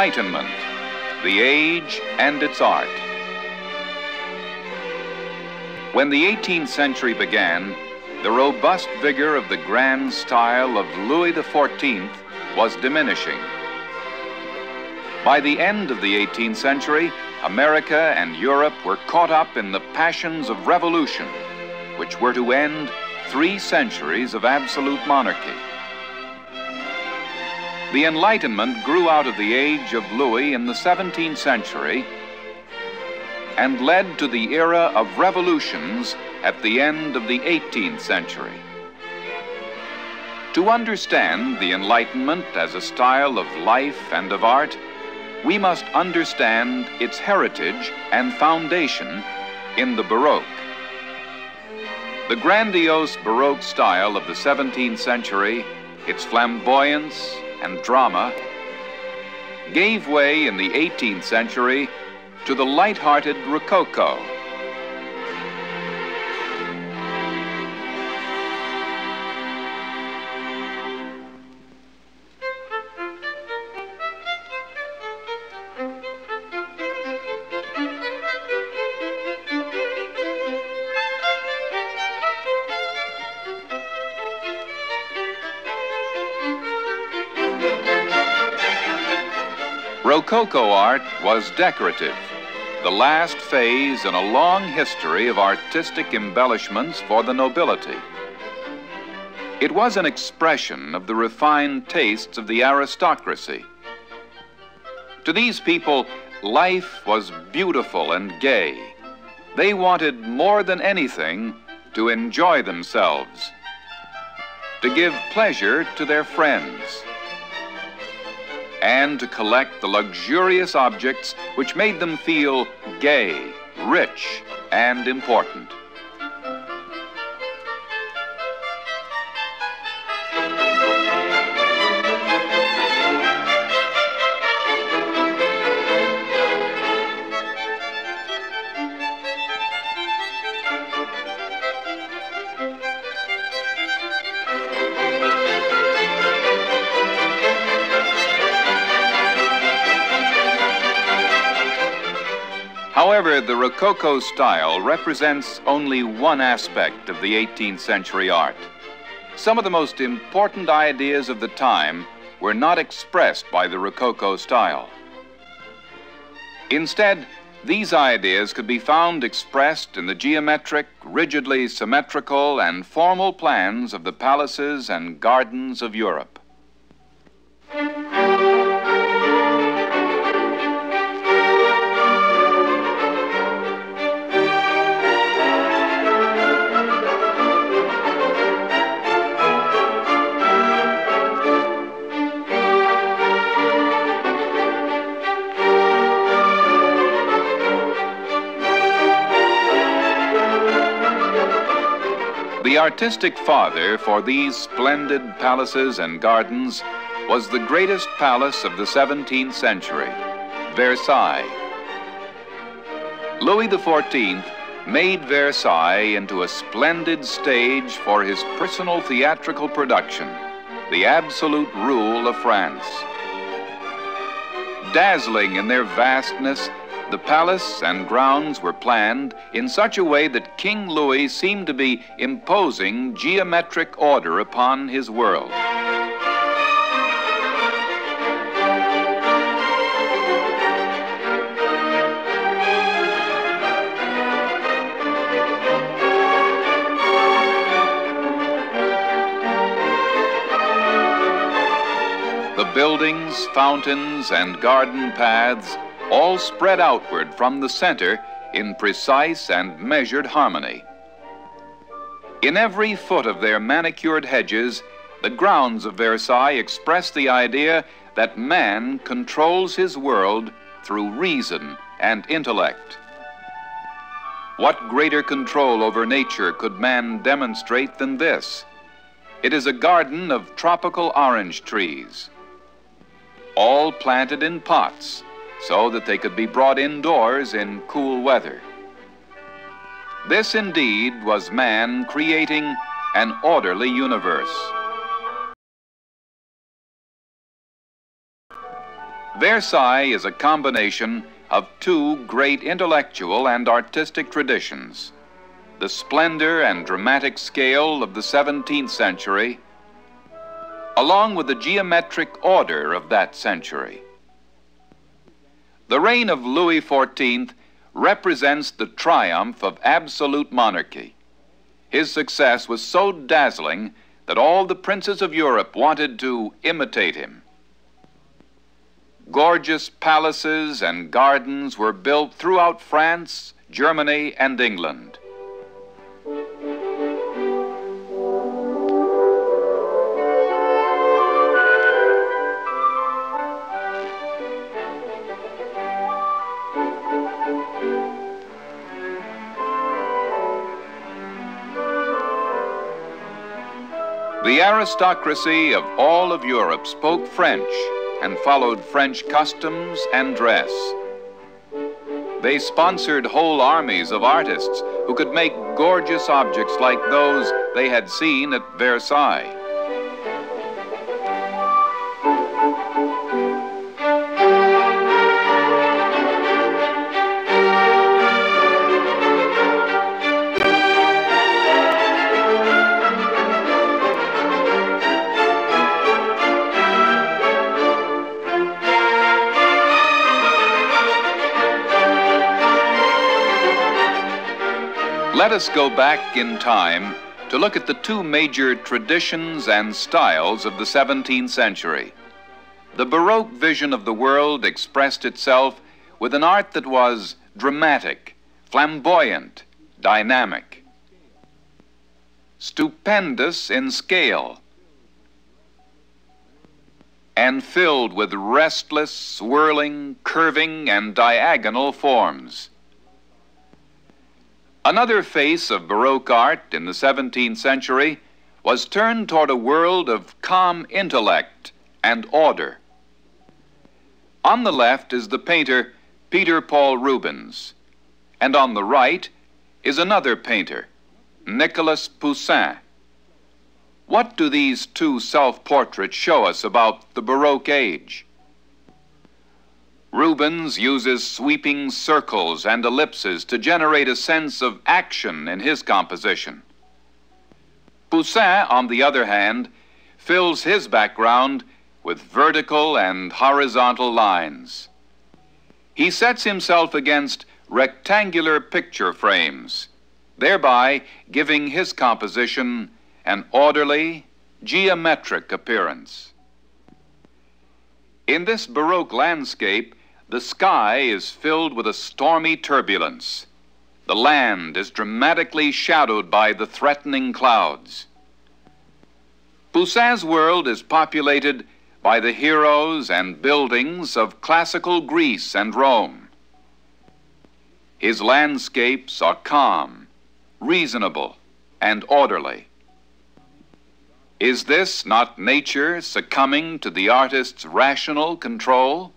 Enlightenment, the age and its art. When the 18th century began, the robust vigor of the grand style of Louis XIV was diminishing. By the end of the 18th century, America and Europe were caught up in the passions of revolution, which were to end three centuries of absolute monarchy. The Enlightenment grew out of the age of Louis in the 17th century and led to the era of revolutions at the end of the 18th century. To understand the Enlightenment as a style of life and of art, we must understand its heritage and foundation in the Baroque. The grandiose Baroque style of the 17th century, its flamboyance, and drama gave way in the 18th century to the light-hearted Rococo. Rococo art was decorative, the last phase in a long history of artistic embellishments for the nobility. It was an expression of the refined tastes of the aristocracy. To these people, life was beautiful and gay. They wanted more than anything to enjoy themselves, to give pleasure to their friends and to collect the luxurious objects which made them feel gay, rich, and important. However, the Rococo style represents only one aspect of the 18th century art. Some of the most important ideas of the time were not expressed by the Rococo style. Instead, these ideas could be found expressed in the geometric, rigidly symmetrical, and formal plans of the palaces and gardens of Europe. Artistic father for these splendid palaces and gardens was the greatest palace of the 17th century, Versailles. Louis XIV made Versailles into a splendid stage for his personal theatrical production, The Absolute Rule of France. Dazzling in their vastness, the palace and grounds were planned in such a way that King Louis seemed to be imposing geometric order upon his world. The buildings, fountains, and garden paths all spread outward from the center in precise and measured harmony. In every foot of their manicured hedges, the grounds of Versailles express the idea that man controls his world through reason and intellect. What greater control over nature could man demonstrate than this? It is a garden of tropical orange trees, all planted in pots so that they could be brought indoors in cool weather. This indeed was man creating an orderly universe. Versailles is a combination of two great intellectual and artistic traditions the splendor and dramatic scale of the 17th century, along with the geometric order of that century. The reign of Louis XIV represents the triumph of absolute monarchy. His success was so dazzling that all the princes of Europe wanted to imitate him. Gorgeous palaces and gardens were built throughout France, Germany, and England. The aristocracy of all of Europe spoke French and followed French customs and dress. They sponsored whole armies of artists who could make gorgeous objects like those they had seen at Versailles. Let us go back in time to look at the two major traditions and styles of the 17th century. The Baroque vision of the world expressed itself with an art that was dramatic, flamboyant, dynamic, stupendous in scale, and filled with restless, swirling, curving, and diagonal forms. Another face of Baroque art in the 17th century was turned toward a world of calm intellect and order. On the left is the painter Peter Paul Rubens, and on the right is another painter, Nicolas Poussin. What do these two self portraits show us about the Baroque age? Rubens uses sweeping circles and ellipses to generate a sense of action in his composition. Poussin, on the other hand, fills his background with vertical and horizontal lines. He sets himself against rectangular picture frames, thereby giving his composition an orderly, geometric appearance. In this Baroque landscape, the sky is filled with a stormy turbulence. The land is dramatically shadowed by the threatening clouds. Poussin's world is populated by the heroes and buildings of classical Greece and Rome. His landscapes are calm, reasonable, and orderly. Is this not nature succumbing to the artist's rational control?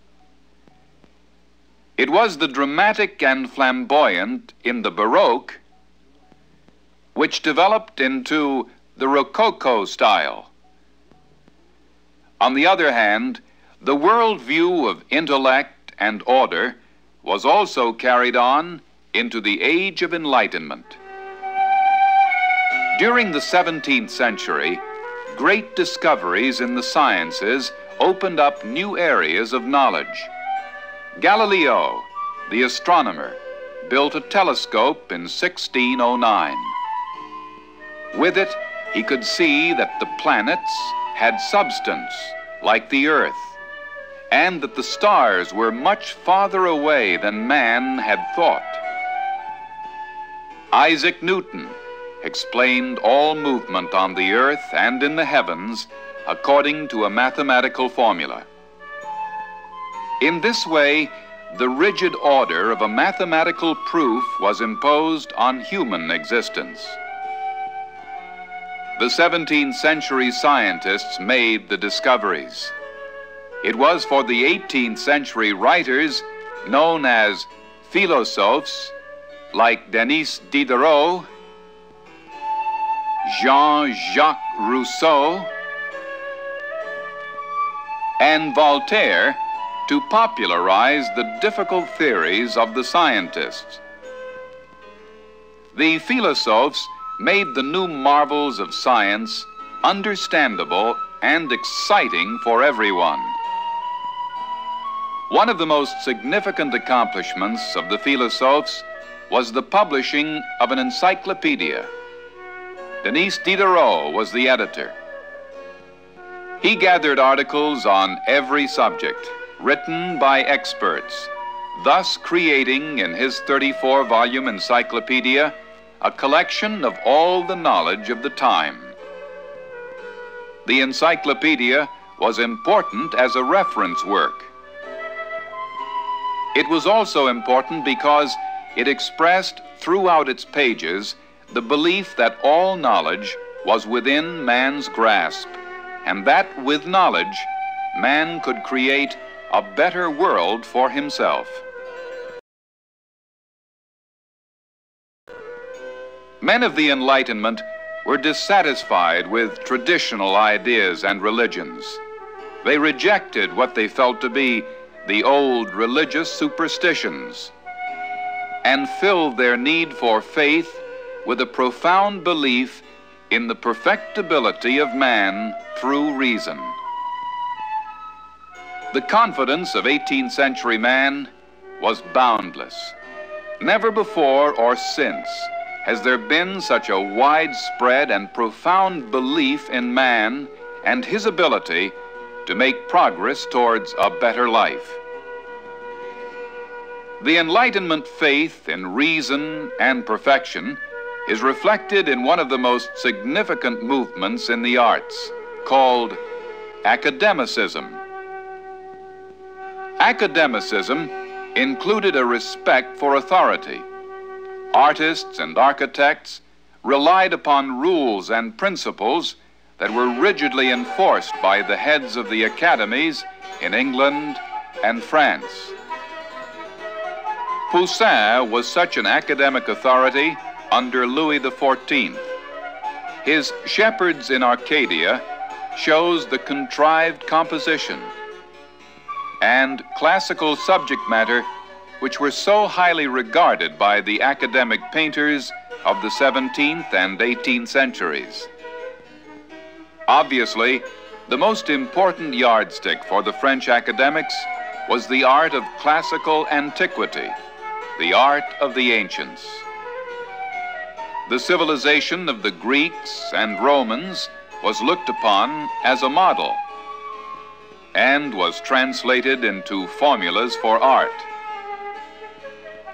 It was the dramatic and flamboyant in the Baroque which developed into the Rococo style. On the other hand, the world view of intellect and order was also carried on into the Age of Enlightenment. During the 17th century, great discoveries in the sciences opened up new areas of knowledge. Galileo, the astronomer, built a telescope in 1609. With it, he could see that the planets had substance, like the Earth, and that the stars were much farther away than man had thought. Isaac Newton explained all movement on the Earth and in the heavens according to a mathematical formula. In this way, the rigid order of a mathematical proof was imposed on human existence. The 17th century scientists made the discoveries. It was for the 18th century writers known as philosophes like Denis Diderot, Jean-Jacques Rousseau, and Voltaire to popularize the difficult theories of the scientists. The philosophes made the new marvels of science understandable and exciting for everyone. One of the most significant accomplishments of the philosophes was the publishing of an encyclopedia. Denis Diderot was the editor. He gathered articles on every subject, written by experts, thus creating in his 34 volume encyclopedia a collection of all the knowledge of the time. The encyclopedia was important as a reference work. It was also important because it expressed throughout its pages the belief that all knowledge was within man's grasp, and that with knowledge, man could create a better world for himself. Men of the Enlightenment were dissatisfied with traditional ideas and religions. They rejected what they felt to be the old religious superstitions and filled their need for faith with a profound belief in the perfectibility of man through reason. The confidence of 18th century man was boundless. Never before or since has there been such a widespread and profound belief in man and his ability to make progress towards a better life. The Enlightenment faith in reason and perfection is reflected in one of the most significant movements in the arts called academicism. Academicism included a respect for authority artists and architects relied upon rules and principles that were rigidly enforced by the heads of the academies in England and France. Poussin was such an academic authority under Louis XIV. His Shepherds in Arcadia shows the contrived composition and classical subject matter which were so highly regarded by the academic painters of the 17th and 18th centuries. Obviously, the most important yardstick for the French academics was the art of classical antiquity, the art of the ancients. The civilization of the Greeks and Romans was looked upon as a model and was translated into formulas for art.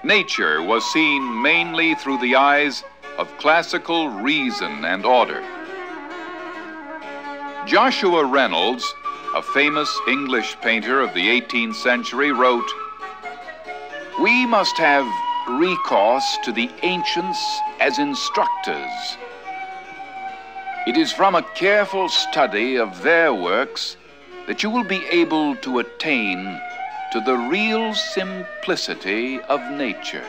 Nature was seen mainly through the eyes of classical reason and order. Joshua Reynolds, a famous English painter of the 18th century, wrote, We must have recourse to the ancients as instructors. It is from a careful study of their works that you will be able to attain to the real simplicity of nature.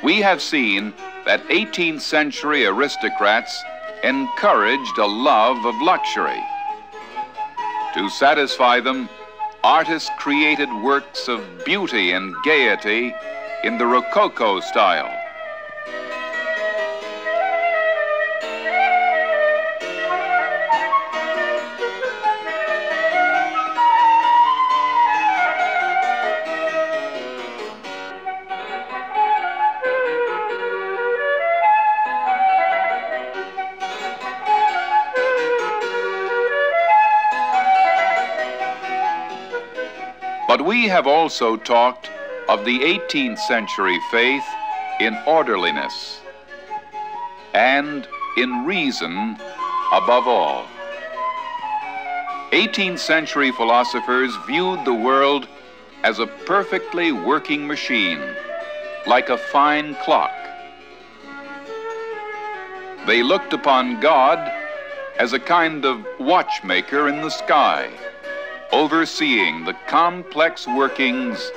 We have seen that 18th century aristocrats encouraged a love of luxury. To satisfy them, artists created works of beauty and gaiety in the Rococo style. We have also talked of the 18th century faith in orderliness and in reason above all. 18th century philosophers viewed the world as a perfectly working machine, like a fine clock. They looked upon God as a kind of watchmaker in the sky overseeing the complex workings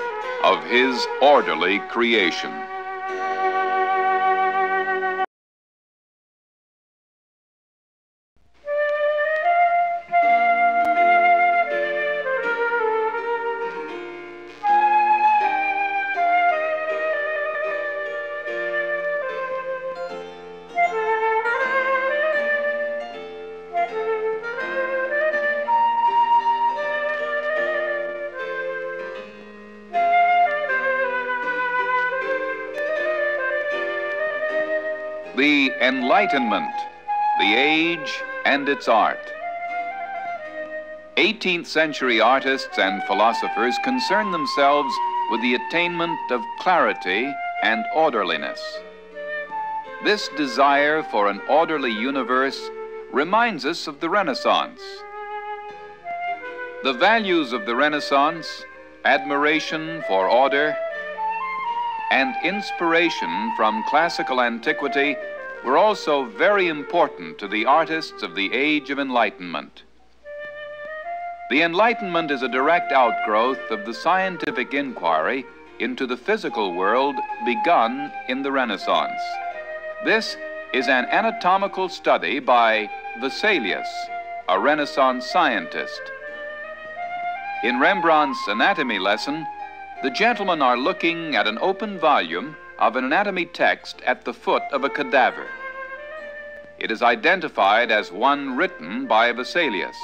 of his orderly creation. Enlightenment, the Age and its Art. 18th century artists and philosophers concerned themselves with the attainment of clarity and orderliness. This desire for an orderly universe reminds us of the Renaissance. The values of the Renaissance, admiration for order, and inspiration from classical antiquity were also very important to the artists of the Age of Enlightenment. The Enlightenment is a direct outgrowth of the scientific inquiry into the physical world begun in the Renaissance. This is an anatomical study by Vesalius, a Renaissance scientist. In Rembrandt's anatomy lesson, the gentlemen are looking at an open volume of an anatomy text at the foot of a cadaver. It is identified as one written by Vesalius.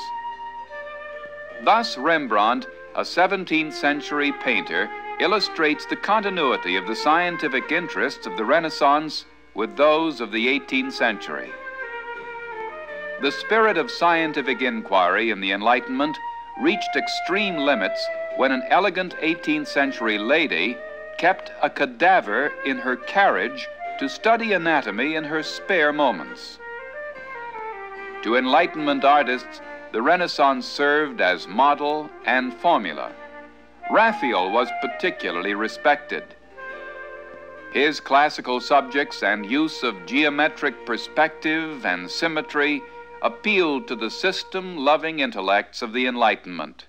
Thus, Rembrandt, a 17th century painter, illustrates the continuity of the scientific interests of the Renaissance with those of the 18th century. The spirit of scientific inquiry in the Enlightenment reached extreme limits when an elegant 18th century lady kept a cadaver in her carriage to study anatomy in her spare moments. To Enlightenment artists, the Renaissance served as model and formula. Raphael was particularly respected. His classical subjects and use of geometric perspective and symmetry appealed to the system loving intellects of the Enlightenment.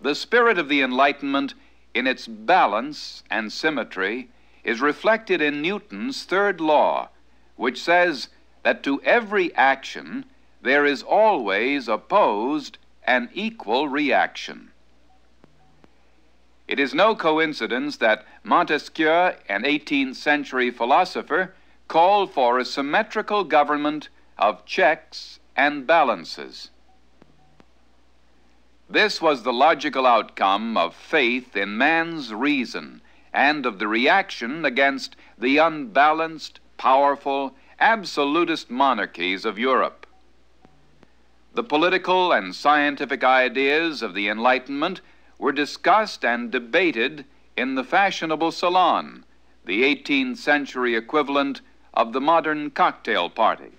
The spirit of the Enlightenment, in its balance and symmetry, is reflected in Newton's third law, which says that to every action there is always opposed an equal reaction. It is no coincidence that Montesquieu, an 18th century philosopher, called for a symmetrical government of checks and balances. This was the logical outcome of faith in man's reason and of the reaction against the unbalanced, powerful, absolutist monarchies of Europe. The political and scientific ideas of the Enlightenment were discussed and debated in the fashionable salon, the 18th century equivalent of the modern cocktail party.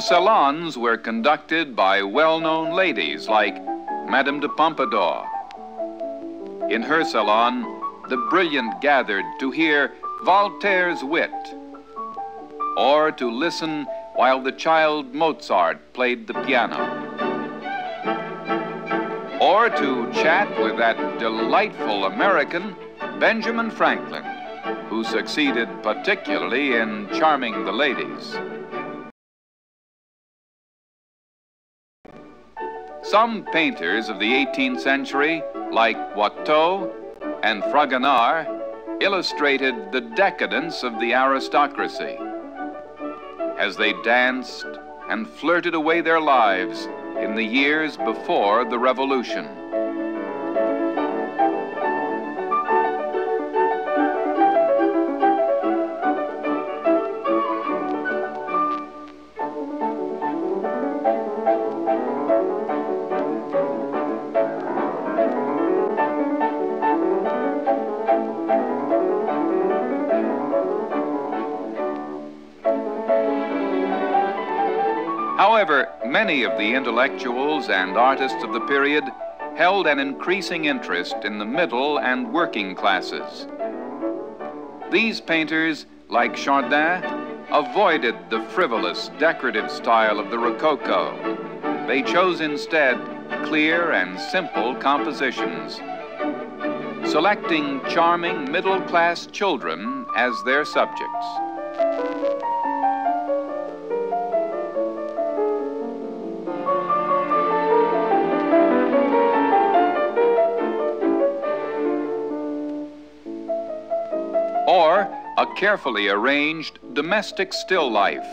The salons were conducted by well-known ladies like Madame de Pompadour. In her salon, the brilliant gathered to hear Voltaire's wit or to listen while the child Mozart played the piano or to chat with that delightful American, Benjamin Franklin, who succeeded particularly in charming the ladies. Some painters of the 18th century, like Watteau and Fragonard, illustrated the decadence of the aristocracy as they danced and flirted away their lives in the years before the Revolution. Many of the intellectuals and artists of the period held an increasing interest in the middle and working classes. These painters, like Chardin, avoided the frivolous, decorative style of the Rococo. They chose instead clear and simple compositions, selecting charming middle-class children as their subjects. Carefully arranged domestic still life,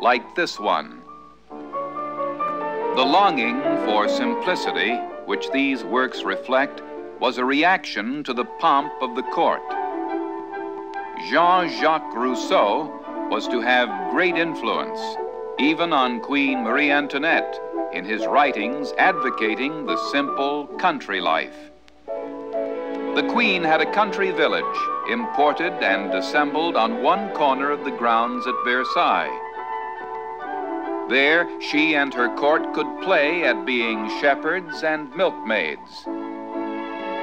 like this one. The longing for simplicity, which these works reflect, was a reaction to the pomp of the court. Jean Jacques Rousseau was to have great influence, even on Queen Marie Antoinette, in his writings advocating the simple country life. The Queen had a country village imported and assembled on one corner of the grounds at Versailles. There, she and her court could play at being shepherds and milkmaids.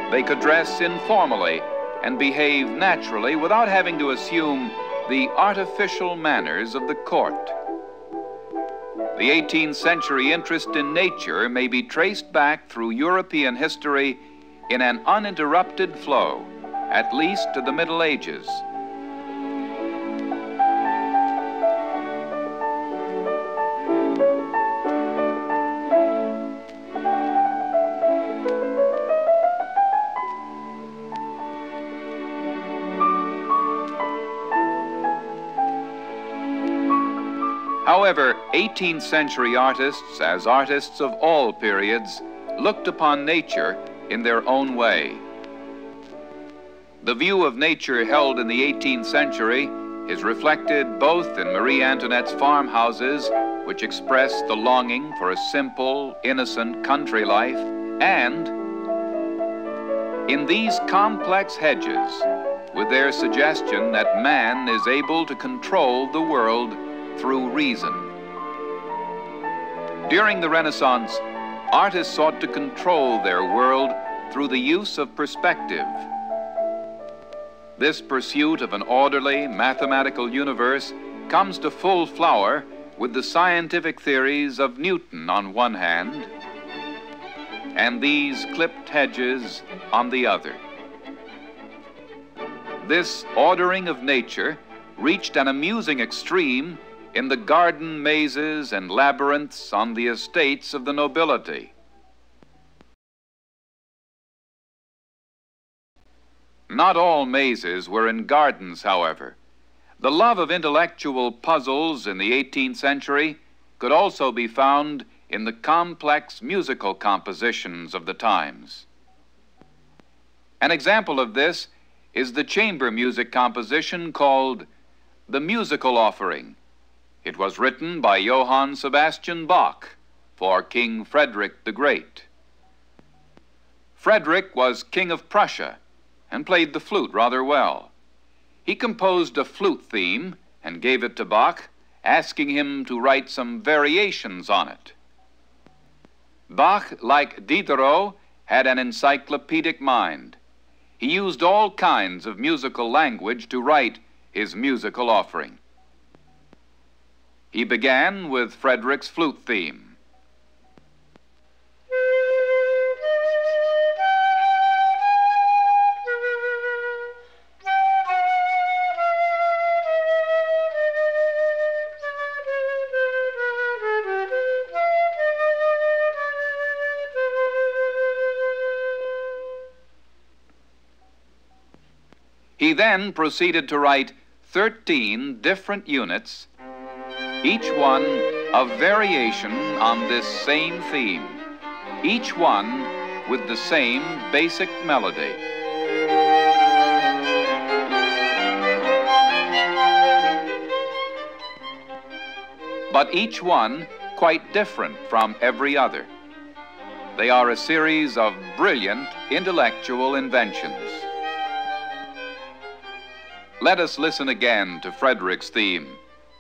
They could dress informally and behave naturally without having to assume the artificial manners of the court. The 18th century interest in nature may be traced back through European history in an uninterrupted flow, at least to the Middle Ages. However, 18th century artists, as artists of all periods, looked upon nature in their own way. The view of nature held in the 18th century is reflected both in Marie Antoinette's farmhouses, which express the longing for a simple, innocent country life, and in these complex hedges, with their suggestion that man is able to control the world through reason. During the Renaissance, artists sought to control their world through the use of perspective. This pursuit of an orderly mathematical universe comes to full flower with the scientific theories of Newton on one hand and these clipped hedges on the other. This ordering of nature reached an amusing extreme in the garden mazes and labyrinths on the estates of the nobility. Not all mazes were in gardens, however. The love of intellectual puzzles in the 18th century could also be found in the complex musical compositions of the times. An example of this is the chamber music composition called The Musical Offering it was written by Johann Sebastian Bach for King Frederick the Great. Frederick was King of Prussia and played the flute rather well. He composed a flute theme and gave it to Bach, asking him to write some variations on it. Bach, like Diderot, had an encyclopedic mind. He used all kinds of musical language to write his musical offering. He began with Frederick's flute theme. He then proceeded to write 13 different units each one a variation on this same theme, each one with the same basic melody. But each one quite different from every other. They are a series of brilliant intellectual inventions. Let us listen again to Frederick's theme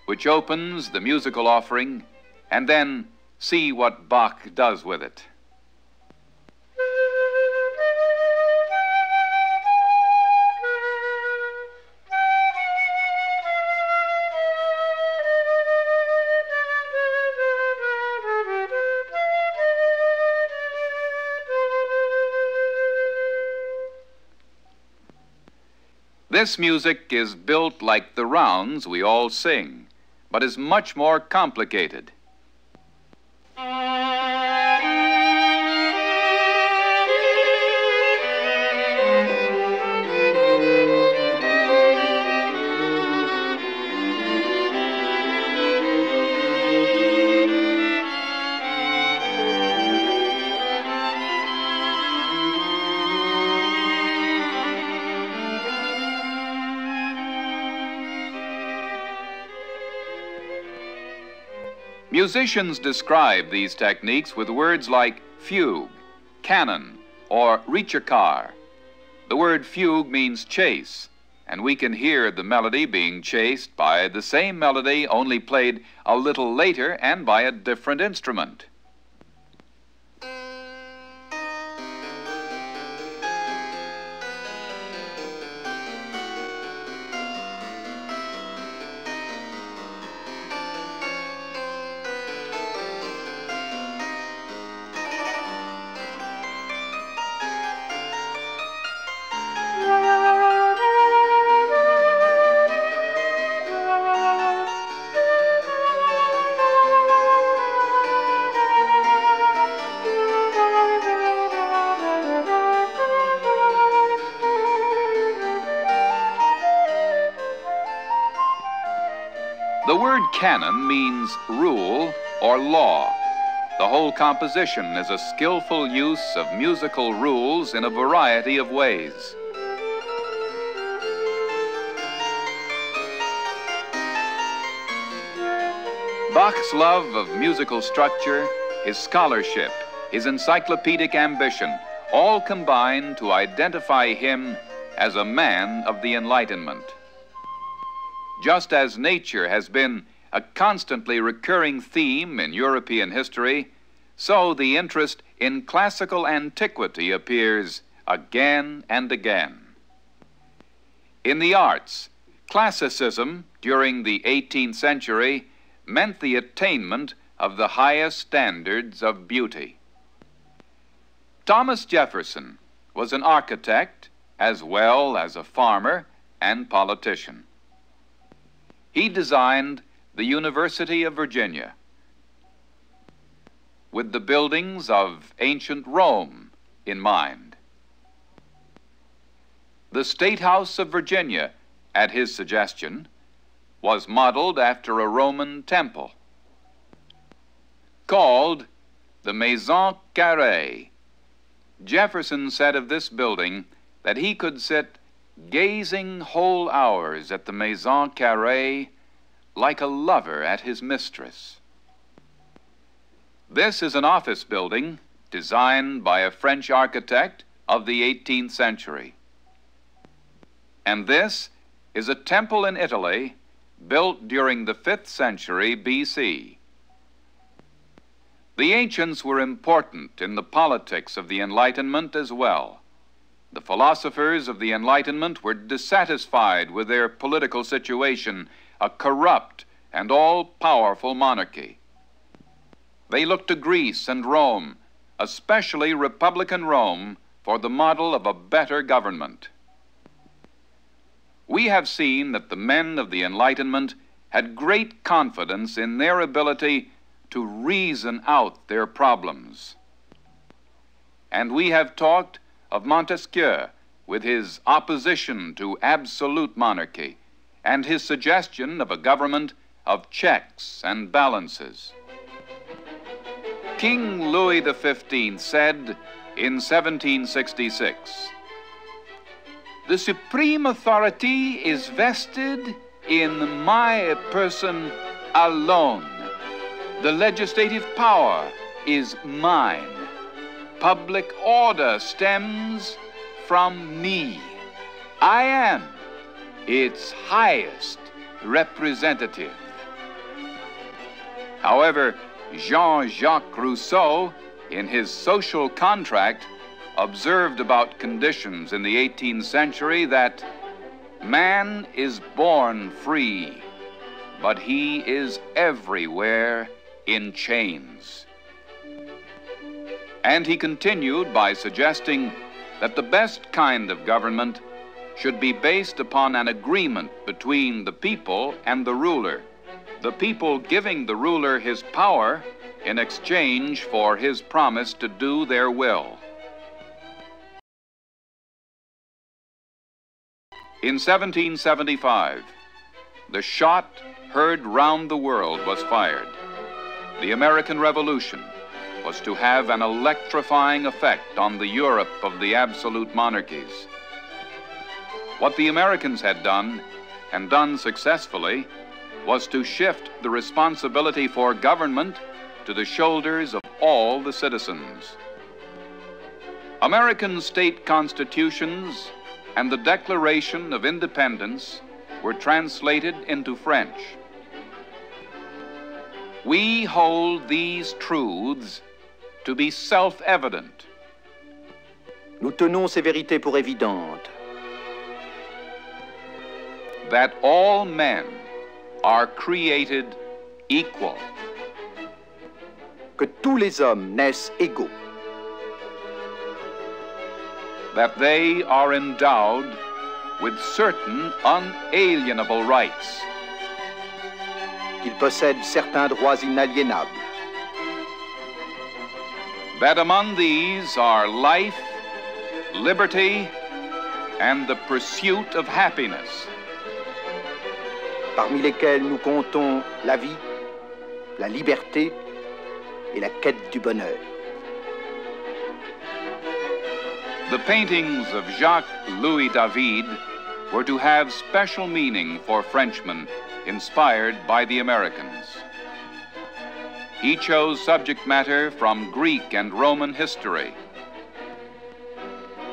which opens the musical offering, and then see what Bach does with it. This music is built like the rounds we all sing but is much more complicated. Musicians describe these techniques with words like fugue, canon, or ricercar. The word fugue means chase, and we can hear the melody being chased by the same melody only played a little later and by a different instrument. Canon means rule or law. The whole composition is a skillful use of musical rules in a variety of ways. Bach's love of musical structure, his scholarship, his encyclopedic ambition, all combine to identify him as a man of the Enlightenment. Just as nature has been a constantly recurring theme in European history, so the interest in classical antiquity appears again and again. In the arts, classicism during the 18th century meant the attainment of the highest standards of beauty. Thomas Jefferson was an architect as well as a farmer and politician. He designed the University of Virginia with the buildings of ancient Rome in mind. The State House of Virginia, at his suggestion, was modeled after a Roman temple called the Maison Carrée. Jefferson said of this building that he could sit gazing whole hours at the Maison Carrée like a lover at his mistress. This is an office building designed by a French architect of the 18th century. And this is a temple in Italy built during the 5th century BC. The ancients were important in the politics of the Enlightenment as well. The philosophers of the Enlightenment were dissatisfied with their political situation, a corrupt and all powerful monarchy. They looked to Greece and Rome, especially Republican Rome, for the model of a better government. We have seen that the men of the Enlightenment had great confidence in their ability to reason out their problems. And we have talked of Montesquieu with his opposition to absolute monarchy and his suggestion of a government of checks and balances. King Louis XV said in 1766 The supreme authority is vested in my person alone. The legislative power is mine public order stems from me. I am its highest representative. However, Jean Jacques Rousseau, in his social contract, observed about conditions in the 18th century that man is born free, but he is everywhere in chains. And he continued by suggesting that the best kind of government should be based upon an agreement between the people and the ruler, the people giving the ruler his power in exchange for his promise to do their will. In 1775, the shot heard round the world was fired. The American Revolution was to have an electrifying effect on the Europe of the absolute monarchies. What the Americans had done, and done successfully, was to shift the responsibility for government to the shoulders of all the citizens. American state constitutions and the Declaration of Independence were translated into French. We hold these truths to be self evident. Nous tenons ces vérités pour évidentes. That all men are created equal. Que tous les hommes naissent égaux. That they are endowed with certain unalienable rights. Qu'ils possèdent certains droits inaliénables. That among these are life, liberty, and the pursuit of happiness. Parmi lesquels nous comptons la vie, la liberté et la quête du bonheur. The paintings of Jacques Louis David were to have special meaning for Frenchmen inspired by the Americans. He chose subject matter from Greek and Roman history.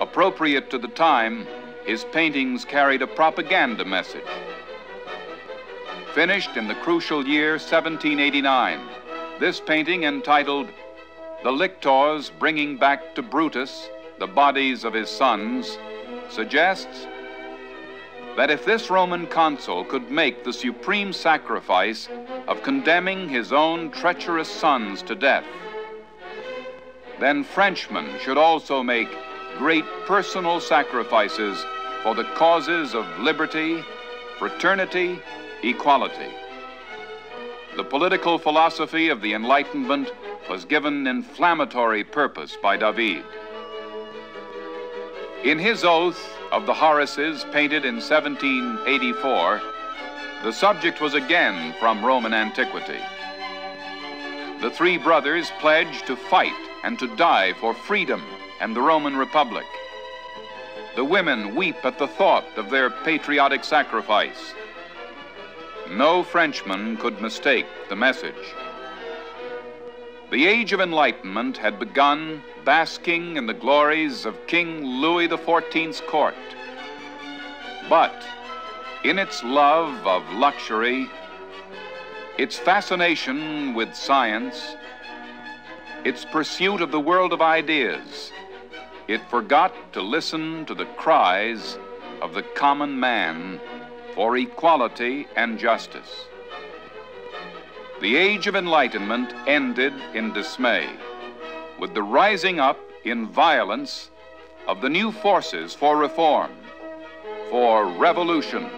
Appropriate to the time, his paintings carried a propaganda message. Finished in the crucial year 1789, this painting entitled The Lictors Bringing Back to Brutus the Bodies of His Sons suggests that if this Roman consul could make the supreme sacrifice of condemning his own treacherous sons to death, then Frenchmen should also make great personal sacrifices for the causes of liberty, fraternity, equality. The political philosophy of the Enlightenment was given inflammatory purpose by David. In his oath of the Horaces, painted in 1784, the subject was again from Roman antiquity. The three brothers pledged to fight and to die for freedom and the Roman Republic. The women weep at the thought of their patriotic sacrifice. No Frenchman could mistake the message. The Age of Enlightenment had begun basking in the glories of King Louis XIV's court. But in its love of luxury, its fascination with science, its pursuit of the world of ideas, it forgot to listen to the cries of the common man for equality and justice. The age of enlightenment ended in dismay with the rising up in violence of the new forces for reform, for revolution.